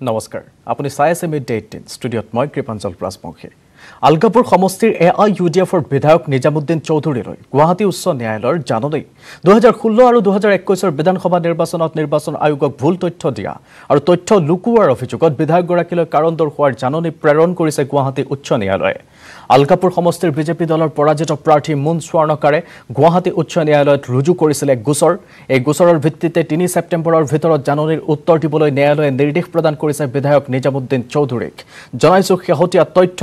নমস্কাৰ। আপুনি চাই আছে মিড ডে এইটিন ষ্টুডিঅ'ত মই কৃপাঞ্জল ৰাজবংশী। আলগাপুৰ সমষ্টিৰ এ আই ইউ ডি এফৰ বিধায়ক নিজামুদ্দিন চৌধুৰীলৈ গুৱাহাটী উচ্চ ন্যায়ালয়ৰ জাননী। দুহেজাৰ ষোল্ল আৰু দুহেজাৰ একৈছৰ বিধানসভা নিৰ্বাচনত নিৰ্বাচন আয়োগক ভুল তথ্য দিয়া আৰু তথ্য লুকুওৱাৰ অভিযোগত বিধায়কগৰাকীলৈ কাৰণ দৰ্শোৱাৰ জাননী প্ৰেৰণ কৰিছে গুৱাহাটী উচ্চ ন্যায়ালয়ে। আলকাপুৰ সমষ্টিৰ বিজেপি দলৰ পৰাজিত প্ৰাৰ্থী মুন স্বৰ্ণকাৰে গুৱাহাটী উচ্চ ন্যায়ালয়ত ৰুজু কৰিছিল গোচৰ। এই গোচৰৰ ভিত্তিতে তিনি ছেপ্টেম্বৰৰ ভিতৰত জাননীৰ উত্তৰ দিবলৈ ন্যায়ালয়ে নিৰ্দেশ প্ৰদান কৰিছে বিধায়ক নিজামুদ্দিন চৌধুৰীক। জনাইছোঁ শেহতীয়া তথ্য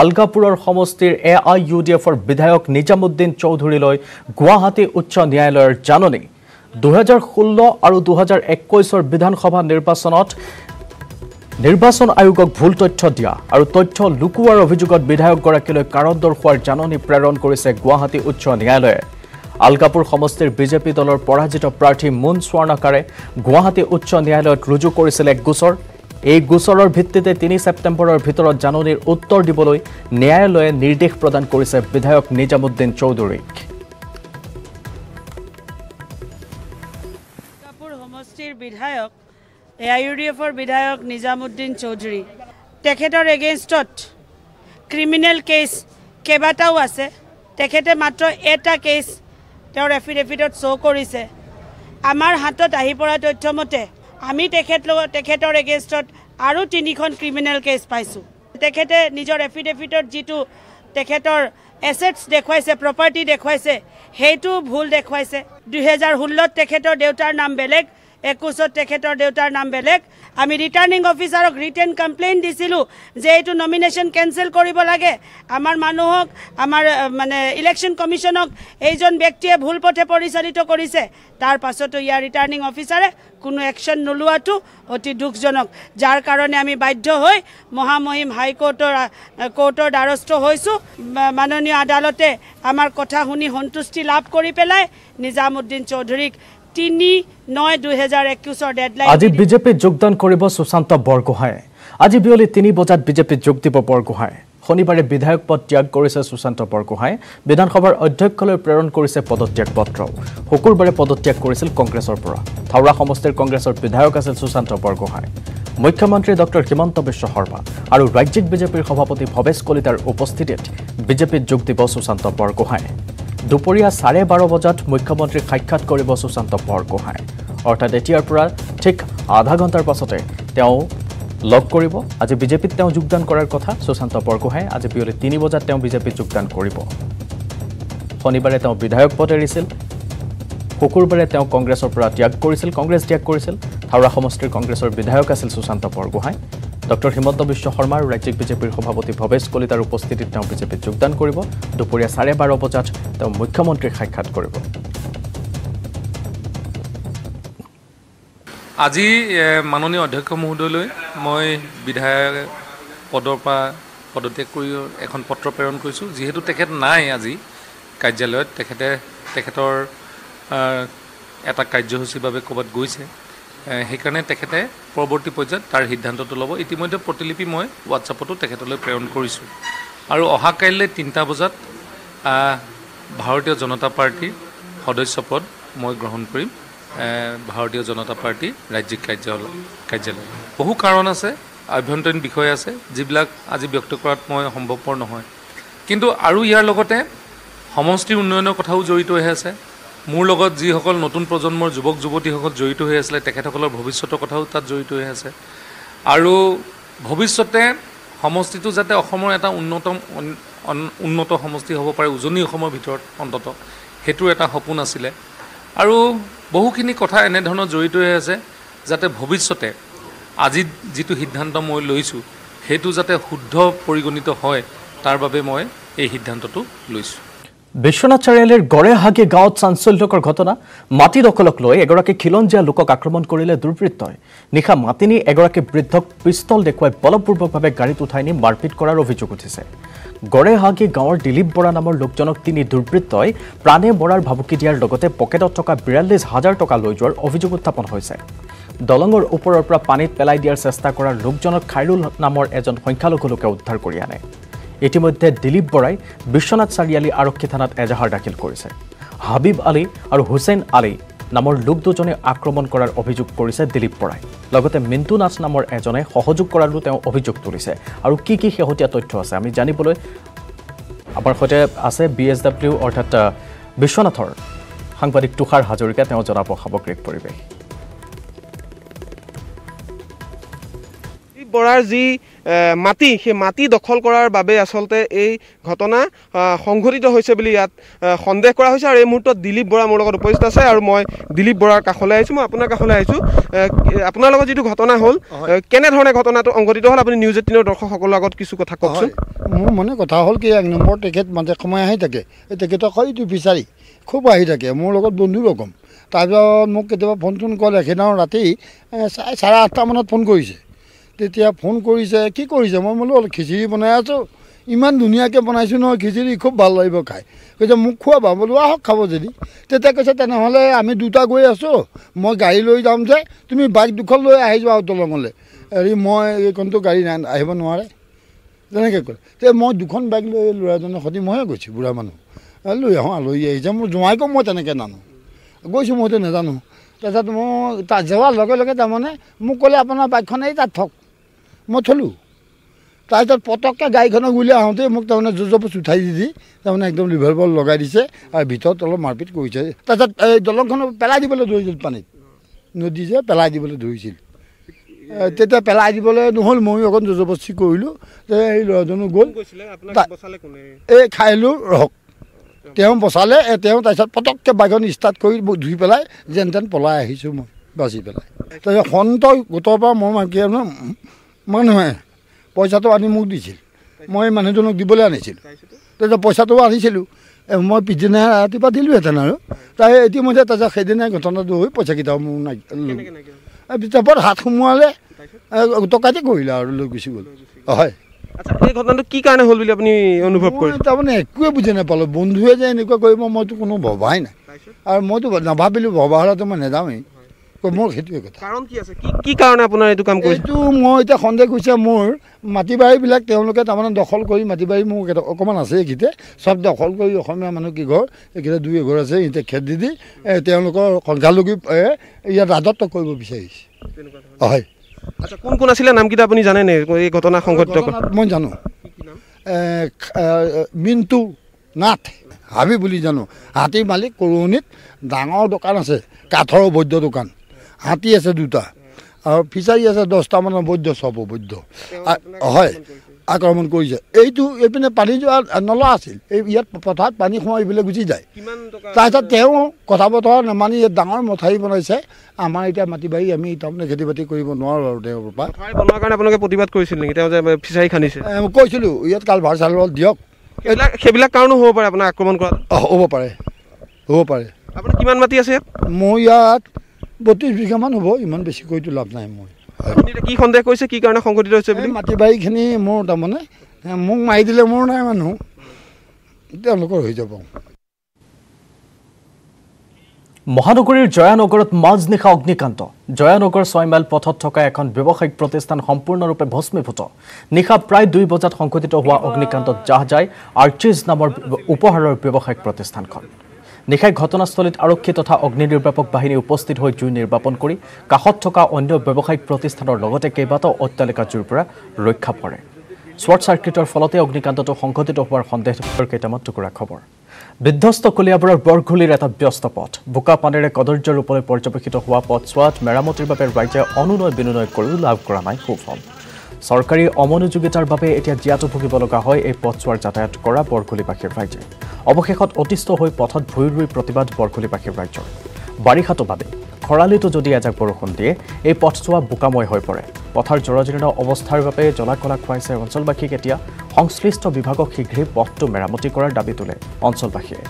আলগাপুৰৰ সমষ্টিৰ এ আই ইউ ডি এফৰ বিধায়ক নিজামুদ্দিন চৌধুৰীলৈ গুৱাহাটী উচ্চ ন্যায়ালয়ৰ জাননী। দুহেজাৰ ষোল্ল আৰু দুহেজাৰ একৈছৰ বিধানসভা নিৰ্বাচনত নিৰ্বাচন আয়োগক ভুল তথ্য দিয়া আৰু তথ্য লুকুওৱাৰ অভিযোগত বিধায়কগৰাকীলৈ কাৰণ দৰ্শোৱাৰ জাননী প্ৰেৰণ কৰিছে গুৱাহাটী উচ্চ ন্যায়ালয়ে। আলগাপুৰ সমষ্টিৰ বিজেপি দলৰ পৰাজিত প্ৰাৰ্থী মুন স্বৰ্ণকাৰে গুৱাহাটী উচ্চ ন্যায়ালয়ত ৰুজু কৰিছিল এক গোচৰ। এই গোচৰৰ ভিত্তিতে তিনি ছেপ্টেম্বৰৰ ভিতৰত জাননীৰ উত্তৰ দিবলৈ ন্যায়ালয়ে নিৰ্দেশ প্ৰদান কৰিছে বিধায়ক নিজামুদ্দিন চৌধুৰীক। বিধায়ক এ আই ইউ ডি এফৰ বিধায়ক নিজামুদ্দিন চৌধুৰী। তেখেতৰ এগেইনষ্টত ক্ৰিমিনেল কেছ কেইবাটাও আছে। তেখেতে মাত্ৰ এটা কেছ তেওঁৰ এফিডেভিটত শ্ব' কৰিছে। আমাৰ হাতত আহি পৰা তথ্যমতে আমি তেখেত তেখেতৰ এগেইনষ্টত আৰু তিনিখন ক্ৰিমিনেল কেছ পাইছোঁ। তেখেতে নিজৰ এফিডেভিটত যিটো তেখেতৰ এছেটছ দেখুৱাইছে প্ৰপাৰ্টি দেখুৱাইছে সেইটো ভুল দেখুৱাইছে। দুহেজাৰ ষোল্লত তেখেতৰ দেউতাৰ নাম বেলেগ একৈছত তেখেতৰ দেউতাৰ নাম বেলেগ। আমি ৰিটাৰ্ণিং অফিচাৰক ৰিটাৰ্ণ কমপ্লেইন দিছিলোঁ যে এইটো নমিনেশ্যন কেঞ্চেল কৰিব লাগে। আমাৰ মানুহক আমাৰ মানে ইলেকশ্যন কমিশ্যনক এইজন ব্যক্তিয়ে ভুল পথে পৰিচালিত কৰিছে। তাৰ পাছতো ইয়াৰ ৰিটাৰ্ণিং অফিচাৰে কোনো একশ্যন নোলোৱাটো অতি দুখজনক। যাৰ কাৰণে আমি বাধ্য হৈ মহামহিম হাইকোৰ্টৰ কোৰ্টৰ দ্বাৰস্থ হৈছোঁ। মাননীয় আদালতে আমাৰ কথা শুনি সন্তুষ্টি লাভ কৰি পেলাই নিজামুদ্দিন চৌধুৰীক তিনি নয় দুহেজাৰ একৈছৰ ডেডলাইন আজি বিজেপিত যোগদান কৰিব সুশান্ত বৰগোহাঁয়ে আজি বিয়লি তিনি বজাত বিজেপিত যোগ দিব বৰগোহাঁয়ে শনিবাৰে বিধায়ক পদ ত্যাগ কৰিছে সুশান্ত বৰগোহাঁয়ে বিধানসভাৰ অধ্যক্ষলৈ প্ৰেৰণ কৰিছে পদত্যাগ পত্ৰ। শুকুৰবাৰে পদত্যাগ কৰিছিল কংগ্ৰেছৰ পৰা। থাওৰা সমষ্টিৰ কংগ্ৰেছৰ বিধায়ক আছিল সুশান্ত বৰগোহাঁই। মুখ্যমন্ত্ৰী ডক্টৰ হিমন্ত বিশ্ব শৰ্মা আৰু ৰাজ্যিক বিজেপিৰ সভাপতি ভৱেশ কলিতাৰ উপস্থিতিত বিজেপিত যোগ দিব সুশান্ত বৰগোহাঁয়ে দুপৰীয়া চাৰে বাৰ বজাত মুখ্যমন্ত্ৰীক সাক্ষাৎ কৰিব সুশান্ত বৰগোহাঁই। অৰ্থাৎ এতিয়াৰ পৰা ঠিক আধা ঘণ্টাৰ পাছতে তেওঁ লগ কৰিব। আজি বিজেপিত তেওঁ যোগদান কৰাৰ কথা সুশান্ত বৰগোহাঁই। আজি বিয়লি তিনি বজাত তেওঁ বিজেপিত যোগদান কৰিব। শনিবাৰে তেওঁ বিধায়ক পদ এৰিছিল। শুকুৰবাৰে তেওঁ কংগ্ৰেছৰ পৰা ত্যাগ কৰিছিল। কংগ্ৰেছ ত্যাগ কৰিছিল। হাওৰা সমষ্টিৰ কংগ্ৰেছৰ বিধায়ক আছিল সুশান্ত বৰগোহাঁই। ডক্টৰ হিমন্ত বিশ্ব শৰ্মা আৰু ৰাজ্যিক বিজেপিৰ সভাপতি ভৱেশ কলিতাৰ উপস্থিতিত তেওঁ বিজেপিত যোগদান কৰিব। দুপৰীয়া চাৰে বাৰ বজাত তেওঁ মুখ্যমন্ত্ৰীক সাক্ষাৎ কৰিব। আজি মাননীয় অধ্যক্ষ মহোদয়লৈ মই বিধায়ক পদৰ পৰা পদত্যাগ কৰি এখন পত্ৰ প্ৰেৰণ কৰিছোঁ। যিহেতু তেখেত নাই আজি কাৰ্যালয়ত তেখেতে তেখেতৰ এটা কাৰ্যসূচীৰ বাবে ক'ৰবাত গৈছে। সেইকাৰণে তেখেতে পৰৱৰ্তী পৰ্যায়ত তাৰ সিদ্ধান্তটো ল'ব। ইতিমধ্যে প্ৰতিলিপি মই হোৱাটছআপতো তেখেতলৈ প্ৰেৰণ কৰিছোঁ। আৰু অহা কাইলৈ তিনিটা বজাত ভাৰতীয় জনতা পাৰ্টীৰ সদস্য পদ মই গ্ৰহণ কৰিম। ভাৰতীয় জনতা পাৰ্টী ৰাজ্যিক কাৰ্যালয় কাৰ্যালয়। বহু কাৰণ আছে আভ্যন্তৰীণ বিষয় আছে যিবিলাক আজি ব্যক্ত কৰাত মই সম্ভৱপৰ নহয়। কিন্তু আৰু ইয়াৰ লগতে সমষ্টিৰ উন্নয়নৰ কথাও জড়িত হৈ আছে। মোৰ লগত যিসকল নতুন প্ৰজন্মৰ যুৱক যুৱতীসকল জড়িত হৈ আছিলে তেখেতসকলৰ ভৱিষ্যতৰ কথাও তাত জড়িত হৈ আছে। আৰু ভৱিষ্যতে সমষ্টিটো যাতে অসমৰ এটা উন্নতম উন- উন- উন্নত সমষ্টি হ'ব পাৰে উজনি অসমৰ ভিতৰত অন্তত সেইটোৰ এটা সপোন আছিলে। আৰু বহুখিনি কথা এনেধৰণৰ জড়িত হৈ আছে যাতে ভৱিষ্যতে আজি যিটো সিদ্ধান্ত মই লৈছোঁ সেইটো যাতে শুদ্ধ পৰিগণিত হয় তাৰ বাবে মই এই সিদ্ধান্তটো লৈছোঁ। বিশ্বনাথ চাৰিআলিৰ গড়েহাগী গাঁৱত চাঞ্চল্যকৰ ঘটনা। মাটি দখলক লৈ এগৰাকী খিলঞ্জীয়া লোকক আক্ৰমণ কৰিলে দুৰ্বৃত্তই। নিশা মাতি নি এগৰাকী বৃদ্ধক পিষ্টল দেখুৱাই বলপূৰ্বকভাৱে গাড়ীত উঠাই নি মাৰপিট কৰাৰ অভিযোগ উঠিছে। গড়েহাগী গাঁৱৰ দিলীপ বৰা নামৰ লোকজনক তিনি দুৰ্বৃত্তই প্ৰাণে মৰাৰ ভাবুকি দিয়াৰ লগতে পকেটত থকা বিৰাল্লিছ হাজাৰ টকা লৈ যোৱাৰ অভিযোগ উত্থাপন হৈছে। দলঙৰ ওপৰৰ পৰা পানীত পেলাই দিয়াৰ চেষ্টা কৰা লোকজনক খাইৰুল নামৰ এজন সংখ্যালঘু লোকে উদ্ধাৰ কৰি আনে। ইতিমধ্যে দিলীপ বৰাই বিশ্বনাথ চাৰিআলি আৰক্ষী থানাত এজাহাৰ দাখিল কৰিছে। হাবিব আলী আৰু হুছেইন আলী নামৰ লোক দুজনে আক্ৰমণ কৰাৰ অভিযোগ কৰিছে দিলীপ বৰাই। লগতে মিণ্টু নাথ নামৰ এজনে সহযোগ কৰাৰো তেওঁ অভিযোগ তুলিছে। আৰু কি কি শেহতীয়া তথ্য আছে আমি জানিবলৈ আমাৰ সৈতে আছে বি এছ ডাব্লিউ অৰ্থাৎ বিশ্বনাথৰ সাংবাদিক তুষাৰ হাজৰিকা। তেওঁ জনাব সামগ্ৰিক পৰিৱেশ। বৰাৰ যি মাটি সেই মাটি দখল কৰাৰ বাবে আচলতে এই ঘটনা সংঘটিত হৈছে বুলি ইয়াত সন্দেহ কৰা হৈছে। আৰু এই মুহূৰ্তত দিলীপ বৰা মোৰ লগত উপস্থিত আছে আৰু মই দিলীপ বৰাৰ কাষলৈ আহিছোঁ। মই আপোনাৰ কাষলৈ আহিছোঁ। আপোনাৰ লগত যিটো ঘটনা হ'ল কেনেধৰণে ঘটনাটো সংঘটিত হ'ল? আপুনি নিউজ এইটিনৰ দৰ্শকসকলৰ আগত কিছু কথা কওকচোন। মোৰ মানে কথা হ'ল কি এক নম্বৰ তেখেত মাজে সময়ে আহি থাকে। এই তেখেতক এইটো বিচাৰি। খুব আহি থাকে। মোৰ লগত বন্ধু ৰকম। তাৰপিছত মোক কেতিয়াবা ফোন চোন কৰে সেইদিনাখন ৰাতি চাৰে আঠটামানত ফোন কৰিছে। তেতিয়া ফোন কৰিছে কি কৰিছে? মই বোলো অলপ খিচিৰি বনাই আছোঁ। ইমান ধুনীয়াকৈ বনাইছোঁ নহয় খিচিৰি খুব ভাল লাগিব খাই। কৈছে মোক খুৱাবা? বোলো আহক খাব যদি। তেতিয়া কৈছে তেনেহ'লে আমি দুটা গৈ আছোঁ। মই গাড়ী লৈ যাম যে তুমি বাইক দুখন লৈ আহি যোৱা দলঙলৈ হেৰি মই এইখনতো গাড়ী নাই আহিব নোৱাৰে। তেনেকৈ ক'লে তে মই দুখন বাইক লৈ ল'ৰাজনৰ সৈতে ময়ে গৈছোঁ বুঢ়া মানুহ। লৈ আহোঁ আলহী আহিছে। মোৰ জোঁৱাইকো মই তেনেকৈ নানো। গৈছোঁ মইতো নাজানো। তাৰপিছত মই তাত যোৱাৰ লগে লগে তাৰমানে মোক ক'লে আপোনাৰ বাইকখন এই তাত থওক। মই থলোঁ। তাৰপিছত পটককৈ গাড়ীখনক উলিয়াই আহোঁতে মোক তাৰমানে জোজপচ উঠাই দি দি তাৰমানে একদম ৰিভলভাৰ লগাই দিছে আৰু ভিতৰত অলপ মাৰপিট কৰিছে। তাৰপিছত এই দলংখন পেলাই দিবলৈ ধৰিছিল পানীত। নদী যে পেলাই দিবলৈ ধৰিছিল। তেতিয়া পেলাই দিবলৈ নহ'ল ময়ো অকণ জোজবস্তি কৰিলোঁ। যে এই ল'ৰাজনো গ'ল। এই খাইলোঁ ৰহক। তেওঁ বচালে তেওঁ তাৰপিছত পটককৈ বাইকখন ষ্টাৰ্ট কৰি ধুই পেলাই যেন তেন পলাই আহিছোঁ মই বাচি পেলাই। তাৰপিছত সন্ত গোটৰ পৰা মোৰ মাকে মানুহে পইচাটো আনি মোক দিছিল। মই মানুহজনক দিবলৈ আনিছিলোঁ। তাৰপিছত পইচাটো আনিছিলোঁ। মই পিছদিনা ৰাতিপুৱা দিলোঁহেঁতেন আৰু। তাই ইতিমধ্যে তাৰপিছত সেইদিনাই ঘটনাটো হৈ পইচাকেইটাও মোৰ নাই পিতাপত হাত সোমোৱালে টকাতে কৰিলে আৰু লৈ গুচি গ'ল। হয়। এই ঘটনাটো কি কাৰণে হ'ল বুলি আপুনি অনুভৱ কৰিছে? তাৰমানে একোৱে বুজি নাপালোঁ। বন্ধুৱে যে এনেকুৱা কৰিব মইতো কোনো ভবাই নাই। আৰু মইতো নাভাবিলোঁ ভবা হ'লেতো মই নাযাওঁৱেই। মোৰ সেইটোৱে কথা। কাৰণ কি আছে? কি কি কাৰণে আপোনাৰ এইটো কাম কৰিছে? এইটো মই এতিয়া সন্দেহ কৰিছে মোৰ মাটি বাৰীবিলাক তেওঁলোকে তাৰমানে দখল কৰি মাটি বাৰী এটা অকণমান আছে এইকেইটা চব দখল কৰি অসমীয়া মানুহ কি ঘৰ এইকেইটা দুই এঘৰ আছে এতিয়া খেত দি দি তেওঁলোকৰ সংখ্যালঘু ইয়াত ৰাজত্ব কৰিব বিচাৰিছে। হয়। আচ্ছা কোন কোন আছিলে? নামকেইটা আপুনি জানে নে এই ঘটনা সংঘটিত মই জানো। মিণ্টু নাথ হাবি বুলি জানো। হাতী মালিক কৰণীত ডাঙৰ দোকান আছে কাঠৰ অবৈধ দোকান। হাতী আছে দুটা। আৰু ফিচাৰী আছে দহটামান অবৈধ চব অবৈধ হয় আক্ৰমণ কৰিছে। এইটো এইপিনে পানী যোৱা নলা আছিল। এই ইয়াত পথাৰত পানী সোমাই এইবিলাক গুচি যায়। তাৰপিছত তেওঁ কথা বতৰা নামানি ইয়াত ডাঙৰ মথাউৰি বনাইছে। আমাৰ এতিয়া মাটি বাৰী আমি তাৰমানে খেতি বাতি কৰিব নোৱাৰোঁ আৰু তেওঁৰ পৰা। বনোৱাৰ কাৰণে আপোনালোকে প্ৰতিবাদ কৰিছিল নেকি? তেওঁ যে ফিচাৰী খান্দিছে। কৈছিলোঁ ইয়াত কালভাৰ চালভাৰ দিয়ক। সেইবিলাক সেইবিলাক কাৰণো হ'ব পাৰে আপোনাৰ আক্ৰমণ কৰাত। অ, হ'ব পাৰে। হ'ব পাৰে। আপোনাৰ কিমান মাটি আছে ইয়াত? মোৰ ইয়াত বত্ৰিছ বিঘামান হ'ব ইমান বেছি কৈতো লাভ নাই মই কি সন্দেহ কৰিছে কি কাৰণে সংঘটিত হৈছে বুলি? মাটি বাৰীখিনি মোৰ তাৰমানে মোক মাৰি দিলে মোৰ নাই মানুহ তেওঁলোকৰ হৈ যাব। মহানগৰীৰ জয়ানগৰত মাজনিশা অগ্নিকাণ্ড। জয়ানগৰ ছয় মাইল পথত থকা এখন ব্যৱসায়িক প্ৰতিষ্ঠান সম্পূৰ্ণৰূপে ভস্মীভূত। নিশা প্ৰায় দুই বজাত সংঘটিত হোৱা অগ্নিকাণ্ডত জাহ যায় আৰ্চিজ নামৰ উপহাৰৰ ব্যৱসায়িক প্ৰতিষ্ঠানখন। নিশাই ঘটনাস্থলীত আৰক্ষী তথা অগ্নি নিৰ্বাপক বাহিনী উপস্থিত হৈ জুই নিৰ্বাপন কৰি কাষত থকা অন্য ব্যৱসায়িক প্ৰতিষ্ঠানৰ লগতে কেইবাটাও অট্টালিকা জুইৰ পৰা ৰক্ষা পৰে। শ্বৰ্ট চাৰ্কিটৰ ফলতে অগ্নিকাণ্ডটো সংঘটিত হোৱাৰ সন্দেহ কেইটামান টুকুৰা খবৰ। বিধ্বস্ত কলিয়াবৰৰ বৰঘুলিৰ এটা ব্যস্ত পথ। বোকা পানীৰে কদৰ্য ৰূপলৈ পৰ্যবেক্ষিত হোৱা পথছোৱাত মেৰামতিৰ বাবে ৰাইজে অনুনয় বিনয় কৰিও লাভ কৰা নাই সুফল। চৰকাৰী অমনোযোগিতাৰ বাবে এতিয়া জীয়াতু ভুগিব লগা হয় এই পথছোৱাৰ যাতায়াত কৰা বৰঘুলিবাসীৰ ৰাইজে। অৱশেষত অতিষ্ঠ হৈ পথত ভুই ৰুই প্ৰতিবাদ বৰঘুলিবাসীৰ ৰাইজৰ। বাৰিষাটো বাদে খৰালিতো যদি এজাক বৰষুণ দিয়ে এই পথছোৱা বোকাময় হৈ পৰে। পথাৰ জৰাজীৰ্ণ অৱস্থাৰ বাবে জ্বলাকলা খুৱাইছে অঞ্চলবাসীক এতিয়া। সংশ্লিষ্ট বিভাগক শীঘ্ৰেই পথটো মেৰামতি কৰাৰ দাবী তোলে অঞ্চলবাসীয়ে।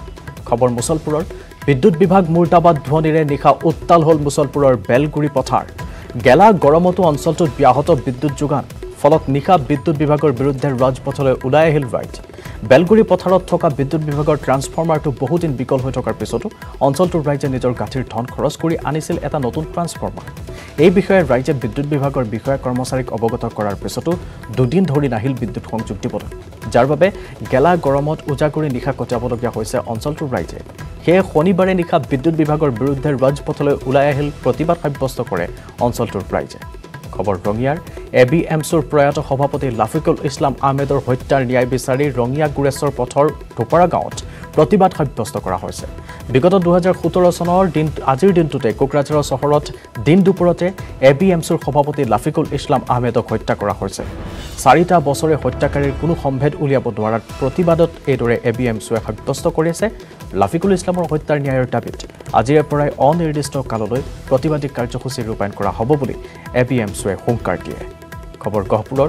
খবৰ মুছলপুৰৰ বিদ্যুৎ বিভাগ মুৰ্দাবাদ ধ্বনিৰে নিশা উত্তাল হ'ল মুছলপুৰৰ বেলগুৰি পথাৰ। গেলা গৰমতো অঞ্চলটোত ব্যাহত বিদ্যুৎ যোগান। ফলত নিশা বিদ্যুৎ বিভাগৰ বিৰুদ্ধে ৰাজপথলৈ ওলাই আহিল ৰাইজ বেলগুৰি পথাৰত থকা বিদ্যুৎ বিভাগৰ ট্ৰান্সফৰ্মাৰটো বহুদিন বিকল হৈ থকাৰ পিছতো অঞ্চলটোৰ ৰাইজে নিজৰ গাঁঠিৰ ধন খৰচ কৰি আনিছিল এটা নতুন ট্ৰান্সফৰ্মাৰ। এই বিষয়ে ৰাইজে বিদ্যুৎ বিভাগৰ বিষয়া কৰ্মচাৰীক অৱগত কৰাৰ পিছতো দুদিন ধৰি নাহিল বিদ্যুৎ সংযোগ দিবলৈ। যাৰ বাবে গেলা গৰমত উজাগৰি নিশা কটাবলগীয়া হৈছে অঞ্চলটোৰ ৰাইজে। সেয়ে শনিবাৰে নিশা বিদ্যুৎ বিভাগৰ বিৰুদ্ধে ৰাজপথলৈ ওলাই আহিল প্ৰতিবাদ সাব্যস্ত কৰে অঞ্চলটোৰ ৰাইজে। খবৰ। ৰঙিয়াৰ এ বি এমছৰ প্ৰয়াত সভাপতি লাফিকুল ইছলাম আহমেদৰ হত্যাৰ ন্যায় বিচাৰি ৰঙিয়া গুৰেশ্বৰ পথৰ ধোপাৰা গাঁৱত প্ৰতিবাদ সাব্যস্ত কৰা হৈছে। বিগত দুহেজাৰ সোতৰ চনৰ দিন আজিৰ দিনটোতে কোকৰাঝাৰৰ চহৰত দিন দুপৰতে এ বি এমছৰ সভাপতি লাফিকুল ইছলাম আহমেদক হত্যা কৰা হৈছে। চাৰিটা বছৰে হত্যাকাৰীৰ কোনো সম্ভেদ উলিয়াব নোৱাৰাত প্ৰতিবাদত এইদৰে এ বি এমছুৱে সাব্যস্ত কৰিছে। লাফিকুল ইছলামৰ হত্যাৰ ন্যায়ৰ দাবীত আজিৰে পৰাই অনিৰ্দিষ্ট কাললৈ প্ৰতিবাদী কাৰ্যসূচী ৰূপায়ণ কৰা হ'ব বুলি এ বি এমছুৱে হুংকাৰ দিয়ে। খবৰ গহপুৰৰ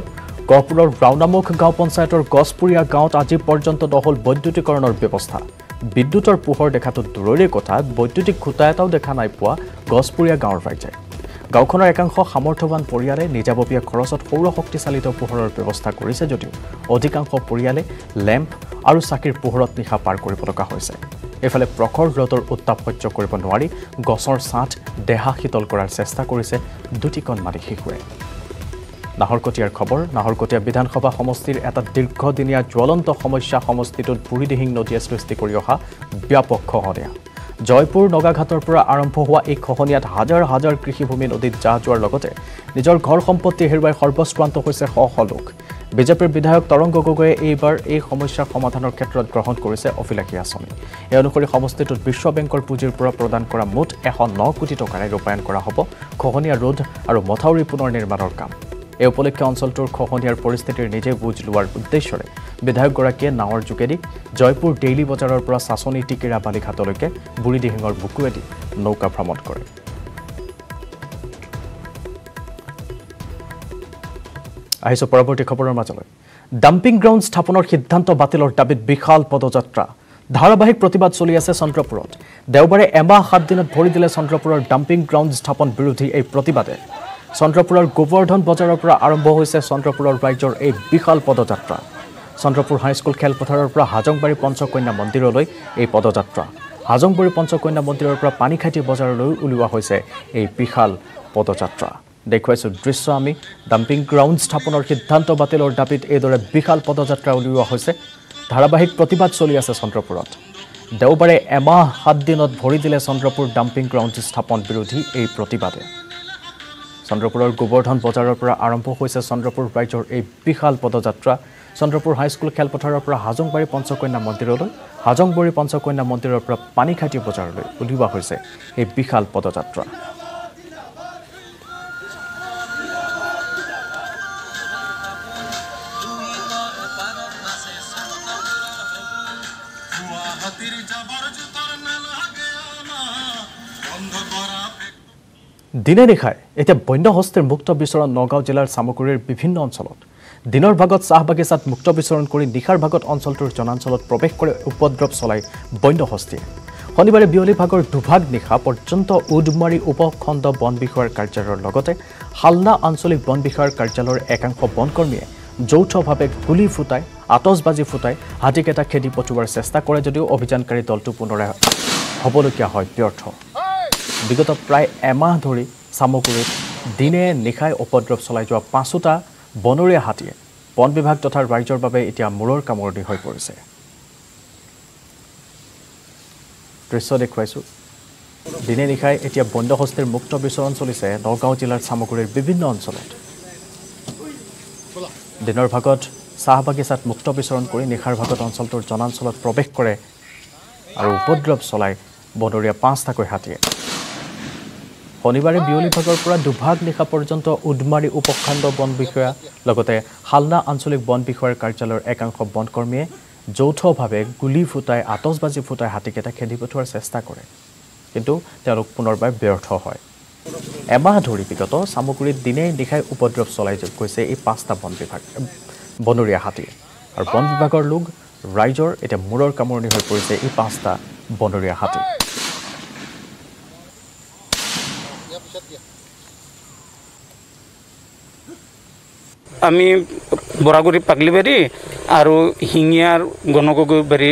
গহপুৰৰ ৰাওনামুখ গাঁও পঞ্চায়তৰ গছপুৰীয়া গাঁৱত আজি পৰ্যন্ত নহ'ল বৈদ্যুতিকৰণৰ ব্যৱস্থা। বিদ্যুতৰ পোহৰ দেখাটো দূৰৰে কথা বৈদ্যুতিক খুঁটা এটাও দেখা নাই পোৱা গছপুৰীয়া গাঁৱৰ ৰাইজে। গাঁওখনৰ একাংশ সামৰ্থ্যৱান পৰিয়ালে নিজাববীয়া খৰচত সৌৰশক্তি চালিত পোহৰৰ ব্যৱস্থা কৰিছে যদিও অধিকাংশ পৰিয়ালে লেম্প আৰু চাকিৰ পোহৰত নিশা পাৰ কৰিব লগা হৈছে। এইফালে প্ৰখৰ ৰ'দৰ উত্তাপ সহ্য কৰিব নোৱাৰি গছৰ ছাঁত দেহা শীতল কৰাৰ চেষ্টা কৰিছে দুটিকণমানি শিশুৱে। নাহৰকটীয়াৰ খবৰ নাহৰকটীয়া বিধানসভা সমষ্টিৰ এটা দীৰ্ঘদিনীয়া জ্বলন্ত সমস্যা সমষ্টিটোত বুঢ়ীদিহিং নদীয়ে সৃষ্টি কৰি অহা ব্যাপক খহনীয়া। জয়পুৰ নগাঘাটৰ পৰা আৰম্ভ হোৱা এই খহনীয়াত হাজাৰ হাজাৰ কৃষিভূমি নদীত জাহ যোৱাৰ লগতে নিজৰ ঘৰ সম্পত্তি হেৰুৱাই সৰ্বশ্ৰান্ত হৈছে শ শ লোক। বিজেপিৰ বিধায়ক তৰংগ গগৈয়ে এইবাৰ এই সমস্যাৰ সমাধানৰ ক্ষেত্ৰত গ্ৰহণ কৰিছে অভিলাষী আঁচনি। এই অনুসৰি সমষ্টিটোত বিশ্ব বেংকৰ পুঁজিৰ পৰা প্ৰদান কৰা মুঠ এশ ন কোটি টকাৰে ৰূপায়ণ কৰা হ'ব খহনীয়া ৰোধ আৰু মথাউৰি পুনৰ নিৰ্মাণৰ কাম। এই উপলক্ষে অঞ্চলটোৰ খহনীয়াৰ পৰিস্থিতিৰ নিজে বুজ লোৱাৰ উদ্দেশ্যৰে বিধায়কগৰাকীয়ে নাৱৰ যোগেদি জয়পুৰ ডেইলী বজাৰৰ পৰা চাচনি টিকিৰা বালিঘাটলৈকে বুঢ়ীদিহিঙৰ বুকুৱেদি নৌকা ভ্ৰমণ কৰে। আহিছোঁ পৰৱৰ্তী খবৰৰ মাজলৈ। ডাম্পিং গ্ৰাউণ্ড স্থাপনৰ সিদ্ধান্ত বাতিলৰ দাবীত বিশাল পদযাত্ৰা। ধাৰাবাহিক প্ৰতিবাদ চলি আছে চন্দ্ৰপুৰত। দেওবাৰে এমাহ সাত দিনত ভৰি দিলে চন্দ্ৰপুৰৰ ডাম্পিং গ্ৰাউণ্ড স্থাপন বিৰোধী এই প্ৰতিবাদে। চন্দ্ৰপুৰৰ গোবৰ্ধন বজাৰৰ পৰা আৰম্ভ হৈছে চন্দ্ৰপুৰৰ ৰাইজৰ এই বিশাল পদযাত্ৰা। চন্দ্ৰপুৰ হাইস্কুল খেলপথাৰৰ পৰা হাজংবাৰী পঞ্চকন্যা মন্দিৰলৈ এই পদযাত্ৰা। হাজংবাৰী পঞ্চকন্যা মন্দিৰৰ পৰা পানীখাইটি বজাৰলৈ উলিওৱা হৈছে এই বিশাল পদযাত্ৰা। দেখুৱাইছোঁ। দৃশ্য আমি ডাম্পিং গ্ৰাউণ্ড স্থাপনৰ সিদ্ধান্ত বাতিলৰ দাবীত এইদৰে বিশাল পদযাত্ৰা উলিওৱা হৈছে। ধাৰাবাহিক প্ৰতিবাদ চলি আছে চন্দ্ৰপুৰত। দেওবাৰে এমাহ সাত দিনত ভৰি দিলে চন্দ্ৰপুৰ ডাম্পিং গ্ৰাউণ্ড স্থাপন বিৰোধী এই প্ৰতিবাদে। চন্দ্ৰপুৰৰ গোবৰ্ধন বজাৰৰ পৰা আৰম্ভ হৈছে চন্দ্ৰপুৰ ৰাইজৰ এই বিশাল পদযাত্ৰা। চন্দ্ৰপুৰ হাইস্কুল খেলপথাৰৰ পৰা হাজংবাৰী পঞ্চকন্যা মন্দিৰলৈ হাজংবাৰী পঞ্চকন্যা মন্দিৰৰ পৰা পানীখাইটি বজাৰলৈ উলিওৱা হৈছে এই বিশাল পদযাত্ৰা। দিনে নিশাই এতিয়া বন্য হস্তীৰ মুক্ত বিচৰণ নগাঁও জিলাৰ চামগুৰিৰ বিভিন্ন অঞ্চলত। দিনৰ ভাগত চাহ বাগিচাত মুক্ত বিচৰণ কৰি নিশাৰ ভাগত অঞ্চলটোৰ জনাঞ্চলত প্ৰৱেশ কৰে উপদ্ৰৱ চলাই বন্য হস্তীয়ে শনিবাৰে বিয়লি ভাগৰ দুভাগ নিশা পৰ্যন্ত উডমাৰী উপখণ্ড বন বিষয়াৰ কাৰ্যালয়ৰ লগতে হালনা আঞ্চলিক বন বিষয়াৰ কাৰ্যালয়ৰ একাংশ বনকৰ্মীয়ে যৌথভাৱে গুলী ফুটাই আতচবাজি ফুটাই হাতীকেইটা খেদি পঠোৱাৰ চেষ্টা কৰে যদিও অভিযানকাৰী দলটো পুনৰাই হ'বলগীয়া হয় ব্যৰ্থ। বিগত প্ৰায় এমাহ ধৰি চামগুৰিত দিনে নিশাই উপদ্ৰৱ চলাই যোৱা পাঁচোটা বনৰীয়া হাতীয়ে বন বিভাগ তথা ৰাইজৰ বাবে এতিয়া মূৰৰ কামৰণি হৈ পৰিছে। দৃশ্য দেখুৱাইছোঁ। দিনে নিশাই এতিয়া বন্যহস্তীৰ মুক্ত বিচৰণ চলিছে নগাঁও জিলাৰ চামগুৰিৰ বিভিন্ন অঞ্চলত। দিনৰ ভাগত চাহ বাগিচাত মুক্ত বিচৰণ কৰি নিশাৰ ভাগত অঞ্চলটোৰ জনাঞ্চলত প্ৰৱেশ কৰে আৰু উপদ্ৰৱ চলাই বনৰীয়া পাঁচটাকৈ হাতীয়ে। শনিবাৰে বিয়লি ভাগৰ পৰা দুভাগ নিশা পৰ্যন্ত উডমাৰী উপখণ্ড বন বিষয়া লগতে হালনা আঞ্চলিক বন বিষয়াৰ কাৰ্যালয়ৰ একাংশ বনকৰ্মীয়ে যৌথভাৱে গুলী ফুটাই আতচবাজি ফুটাই হাতীকেইটা খেদি পঠোৱাৰ চেষ্টা কৰে। কিন্তু তেওঁলোক পুনৰবাৰ ব্যৰ্থ হয়। এমাহ ধৰি বিগত চামগুৰিত দিনে নিশাই উপদ্ৰৱ চলাই গৈছে এই পাঁচটা বন বিভাগ বনৰীয়া হাতীয়ে আৰু বন বিভাগৰ লোক ৰাইজৰ এতিয়া মূৰৰ কামৰণি হৈ পৰিছে এই পাঁচটা বনৰীয়া হাতী। আমি বৰাগুৰি পাগলিবাৰী আৰু শিঙিয়াৰ গণগগৈবাৰী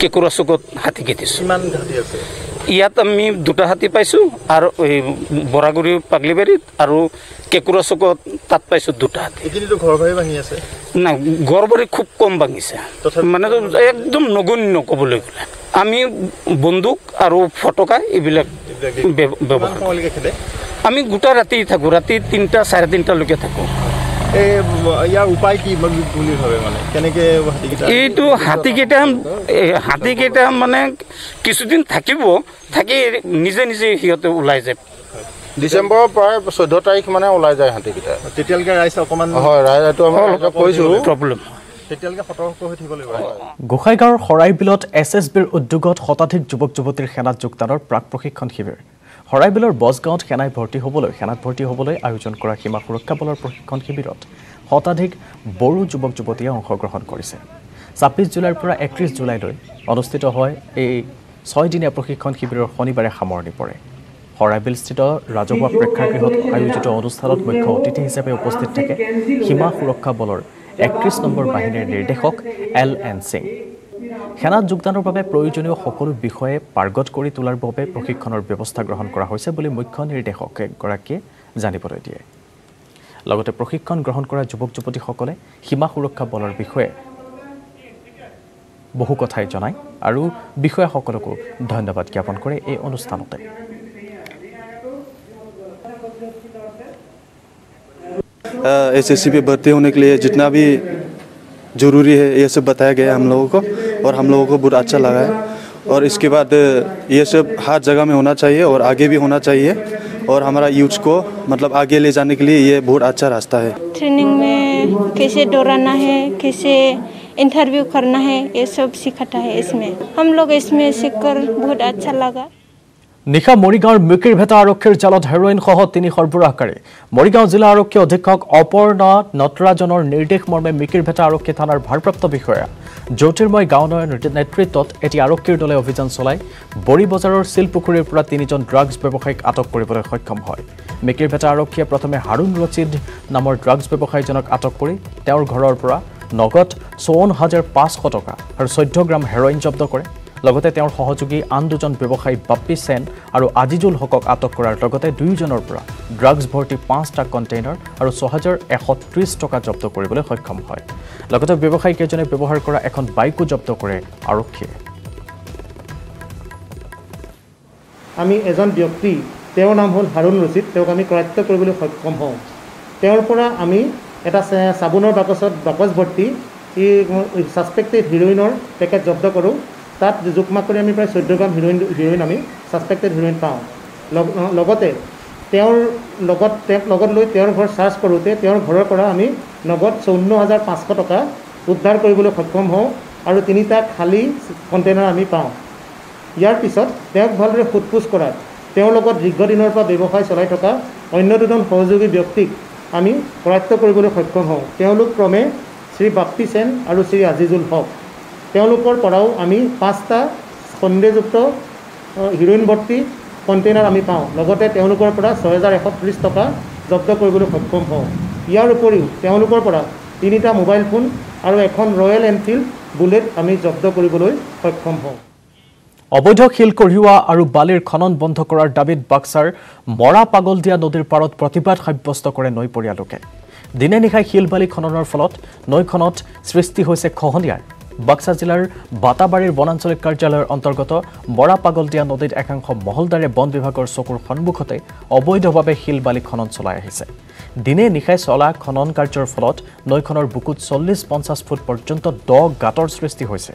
কেঁকুৰা চুকত হাতী খেদিছোঁ ইয়াত আমি দুটা হাতী পাইছোঁ আৰু এই বৰাগুৰি পাগলিবাৰীত আৰু কেঁকুৰা চুকত তাত পাইছোঁ দুটা হাতী। ঘৰ বাৰী ভাঙি আছে? নাই গড়বাৰী খুব কম ভাঙিছে। মানে একদম নগণ্য ক'বলৈ গ'লে। আমি বন্দুক আৰু ফটকা এইবিলাক ব্য- ব্যৱহাৰ আমি গোটা ৰাতি থাকোঁ ৰাতি তিনিটা চাৰে তিনিটালৈকে থাকোঁ। ইয়াৰ উপায় কি বুলি ভাবে মানে? কেনেকে হাতীকেইটা এইটো হাতীকেইটা হাতীকেইটা মানে কিছুদিন থাকিব থাকি নিজে নিজে সিহঁতে ওলাই যায়। ডিচেম্বৰৰ প্ৰায় চৈধ্য তাৰিখ মানে ওলাই যায় হাতীকেইটা। তেতিয়ালৈকে ৰাইজ অকণমান হয় আমি কৈছোঁ। প্ৰব্লেম গোসাইগাঁৱৰ শৰাই বিলত এছ এছ বিৰ উদ্যোগত শতাধিক যুৱক যুৱতীৰ সেনাত যোগদানৰ প্ৰাক প্ৰশিক্ষণ শিবিৰ। শৰাইবিলৰ বজগাঁৱত সেনাই ভৰ্তি হ'বলৈ সেনাত ভৰ্তি হ'বলৈ আয়োজন কৰা সীমা সুৰক্ষা বলৰ প্ৰশিক্ষণ শিবিৰত শতাধিক বড়ো যুৱক যুৱতীয়ে অংশগ্ৰহণ কৰিছে। ছাব্বিছ জুলাইৰ পৰা একত্ৰিছ জুলাইলৈ অনুষ্ঠিত হয় এই ছয়দিনীয়া প্ৰশিক্ষণ শিবিৰৰ শনিবাৰে সামৰণি পৰে। শৰাইবিলস্থিত ৰাজহুৱা প্ৰেক্ষাগৃহত আয়োজিত অনুষ্ঠানত মুখ্য অতিথি হিচাপে উপস্থিত থাকে সীমা সুৰক্ষা বলৰ একত্ৰিছ নম্বৰ বাহিনীৰ নিৰ্দেশক এল এন সিং। সেনাত যোগদানৰ বাবে প্ৰয়োজনীয় সকলো বিষয়ে পাৰ্গত কৰি তোলাৰ বাবে প্ৰশিক্ষণৰ ব্যৱস্থা গ্ৰহণ কৰা হৈছে বুলি মুখ্য নিৰ্দেশকগৰাকীয়ে জানিবলৈ দিয়ে লগতে প্ৰশিক্ষণ গ্ৰহণ কৰা যুৱক যুৱতীসকলে সীমা সুৰক্ষা বলৰ বিষয়ে বহু কথাই জনায় আৰু বিষয়াসকলকো ধন্যবাদ জ্ঞাপন কৰে এই অনুষ্ঠানতে एस एस सी पे भर्ती होने के लिए जितना भी ज़रूरी है ये सब बताया गया है हम लोगों को और हम लोगों को बहुत अच्छा लगा है। और इसके बाद ये सब हर जगह में होना चाहिए और आगे भी होना चाहिए। और हमारा यूथ को मतलब आगे ले जाने के लिए ये बहुत अच्छा रास्ता है। ट्रेनिंग में कैसे दौड़ाना है, कैसे इंटरव्यू करना है, ये सब सिखाता है इसमें। हम लोग इसमें सीख कर बहुत अच्छा लगा। নিশা মৰিগাঁৱৰ মিকিৰ ভেটা আৰক্ষীৰ জালত হেৰইনসহ তিনি সৰবৰাহকাৰী। মৰিগাঁও জিলা আৰক্ষী অধীক্ষক অপৰ্ণা নটৰাজনৰ নিৰ্দেশ মৰ্মে মিকিৰ ভেটা আৰক্ষী থানাৰ ভাৰপ্ৰাপ্ত বিষয়া। জ্যোতিৰ্ময় গাঁৱনৰ নেতৃত্বত এটি আৰক্ষীৰ দলে অভিযান চলাই বড়ি বজাৰৰ শিলপুখুৰীৰ পৰা তিনিজন ড্ৰাগছ ব্যৱসায়ীক আটক কৰিবলৈ সক্ষম হয়। মিকিৰ ভেটা আৰক্ষীয়ে প্ৰথমে হাৰুণ ৰচিদ নামৰ ড্ৰাগছ ব্যৱসায়ীজনক আটক কৰি তেওঁৰ ঘৰৰ পৰা নগদ চৌৱন্ন হাজাৰ পাঁচশ টকা আৰু চৈধ্য গ্ৰাম হেৰইন জব্দ কৰে। লগতে তেওঁৰ সহযোগী আন দুজন ব্যৱসায়ী বাপ্পী সেন আৰু আজিজুল হকক আটক কৰাৰ লগতে দুয়োজনৰ পৰা ড্ৰাগছ ভৰ্তি পাঁচটা কণ্টেইনাৰ আৰু ছহেজাৰ এশ ত্ৰিছ টকা জব্দ কৰিবলৈ সক্ষম হয়। লগতে ব্যৱসায়ীকেইজনে ব্যৱহাৰ কৰা এখন বাইকো জব্দ কৰে আৰক্ষীয়ে। আমি এজন ব্যক্তি তেওঁৰ নাম হ'ল হাৰুণ ৰচিদ তেওঁক আমি কৰায়ত্ব কৰিবলৈ সক্ষম হওঁ। তেওঁৰ পৰা আমি এটা চাবোনৰ বাকচত বাকচ ভৰ্তি ই ছাছপেক্টেড হিৰইনৰ পেকেট জব্দ কৰোঁ। তাত জোখমাখ কৰি আমি প্ৰায় চৈধ্য গ্ৰাম হিৰইন হিৰইন আমি ছাছপেক্টেড হিৰইন পাওঁ। লগ- লগতে তেওঁৰ লগত তেওঁক লগত লৈ তেওঁৰ ঘৰ চাৰ্চ কৰোঁতে তেওঁৰ ঘৰৰ পৰা আমি নগদ চৌৱন্ন হাজাৰ পাঁচশ টকা উদ্ধাৰ কৰিবলৈ সক্ষম হওঁ আৰু তিনিটা খালী কণ্টেইনাৰ আমি পাওঁ। ইয়াৰ পিছত তেওঁক ভালদৰে সোধ পোছ কৰাত তেওঁৰ লগত দীৰ্ঘদিনৰ পৰা ব্যৱসায় চলাই থকা অন্য দুজন সহযোগী ব্যক্তিক আমি কৰায়ত্ব কৰিবলৈ সক্ষম হওঁ। তেওঁলোক ক্ৰমে শ্ৰী বাপ্পী সেন আৰু শ্ৰী আজিজুল হক। তেওঁলোকৰ পৰাও আমি পাঁচটা সন্দেহযুক্ত আহ, হিৰইন ভৰ্তি কণ্টেইনাৰ আমি পাওঁ। লগতে তেওঁলোকৰ পৰা ছহেজাৰ এশ ত্ৰিছ টকা জব্দ কৰিবলৈ সক্ষম হওঁ। ইয়াৰ উপৰিও তেওঁলোকৰ পৰা তিনিটা মোবাইল ফোন আৰু এখন ৰয়েল এনফিল্ড বুলেট আমি জব্দ কৰিবলৈ সক্ষম হওঁ। অবৈধ শিল কঢ়িওৱা আৰু বালিৰ খনন বন্ধ কৰাৰ দাবীত বাক্সাৰ মৰা পাগলদিয়া নদীৰ পাৰত প্ৰতিবাদ সাব্যস্ত কৰে নৈপৰীয়া লোকে দিনে নিশাই শিল বালি খননৰ ফলত নৈখনত সৃষ্টি হৈছে খহনীয়াৰ বাক্সা জিলাৰ বাটাবাৰীৰ বনাঞ্চলিক কাৰ্যালয়ৰ অন্তৰ্গত মৰা পাগলদিয়া নদীত একাংশ মহলদাৰে বন বিভাগৰ চকুৰ সন্মুখতে অবৈধভাৱে শিল বালি খনন চলাই আহিছে। দিনে নিশাই চলা খনন কাৰ্যৰ ফলত নৈখনৰ বুকুত চল্লিছ পঞ্চাছ ফুট পৰ্যন্ত দ গাঁতৰ সৃষ্টি হৈছে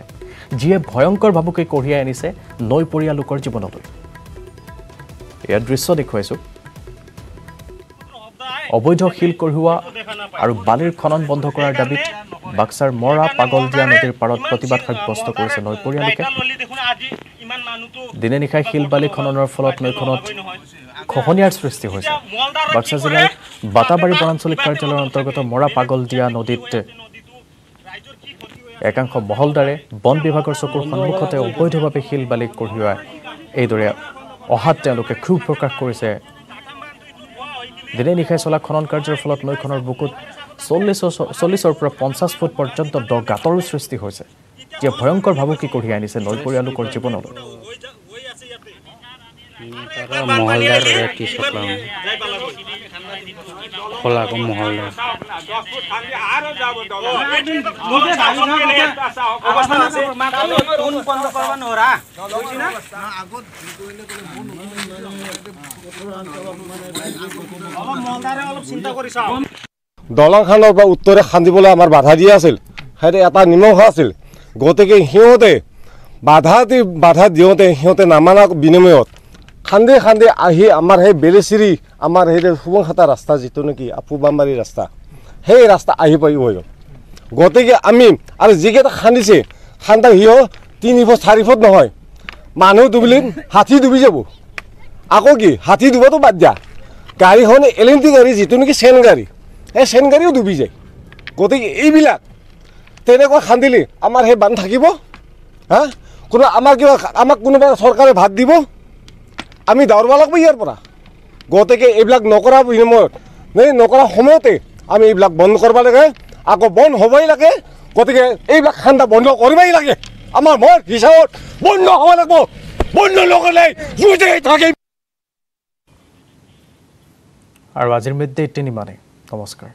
যিয়ে ভয়ংকৰ ভাবুকি কঢ়িয়াই আনিছে নৈপৰীয়া লোকৰ জীৱনলৈ। ইয়াৰ দৃশ্য দেখুৱাইছোঁ। অবৈধ শিল কঢ়িওৱা আৰু বালিৰ খনন বন্ধ কৰাৰ দাবীত বাক্সাৰ মৰা পাগলদিয়া নদীৰ পাৰত প্ৰতিবাদ সাব্যস্ত কৰিছে নৈপৰীয়া লোকে। দিনে নিশাই শিল বালি খননৰ ফলত নৈখনত খহনীয়াৰ সৃষ্টি হৈছে। বাক্সা জিলাৰ বাটাবাৰী বনাঞ্চলিক কাৰ্যালয়ৰ অন্তৰ্গত মৰা পাগলদিয়া নদীত একাংশ মহলদাৰে বন বিভাগৰ চকুৰ সন্মুখতে অবৈধভাৱে শিল বালি কঢ়িওৱাই এইদৰে অহাত তেওঁলোকে ক্ষোভ প্ৰকাশ কৰিছে। দিনে নিশাই চলা খনন কাৰ্যৰ ফলত নৈখনৰ বুকুত চল্লিছ চল্লিছৰ পৰা পঞ্চাছ ফুট পৰ্যন্ত দ গাঁতৰো সৃষ্টি হৈছে যিয়ে ভয়ংকৰ ভাবুকি কঢ়িয়াই আনিছে নৈপৰীয়া লোকৰ জীৱনলৈ। দলংখনৰ পৰা উত্তৰে খান্দিবলৈ আমাৰ বাধা দিয়া আছিল। সেইটো এটা নিমখ আছিল। গতিকে সিহঁতে বাধা দি বাধা দিওঁতে সিহঁতে নামানা বিনিময়ত খান্দি খান্দি আহি আমাৰ সেই বেলেচিৰি আমাৰ সেই সুবংখাটা ৰাস্তা যিটো নেকি পুবামবাৰী ৰাস্তা সেই ৰাস্তা আহি পাই গ'ল গতিকে আমি আৰু যিকেইটা খান্দিছে খান্দা সিও তিনি ফুট চাৰি ফুট নহয়। মানুহ ডুবিলে ষাঠি ডুবি যাব। আকৌ কি ষাঠি ডুবাটো বাদ দিয়া। গাড়ীখন এল এন টি গাড়ী যিটো নেকি চেন গাড়ী সেই চেন গাড়ীও ডুবি যায়। গতিকে এইবিলাক তেনেকৈ খান্দিলে আমাৰ সেই বান্ধ থাকিব। হা? কোনো আমাৰ কিবা আমাক কোনোবা চৰকাৰে ভাত দিব। আমি লাগিব ইয়াৰ পৰা। গতিকে এইবিলাক নকৰা বিনিময়ত। এই নকৰা সময়তে আমি এইবিলাক বন্ধ কৰিব লাগে আকৌ বন্ধ হ'বই লাগে। গতিকে এইবিলাক খান্দা বন্ধ কৰিবই লাগে। আমাৰ মোৰ হিচাপত বন্ধ হ'ব লাগিব। বন্ধ নকৰিলে থাকিম আৰু আজিৰ এইটিন ইমানেই নমস্কাৰ।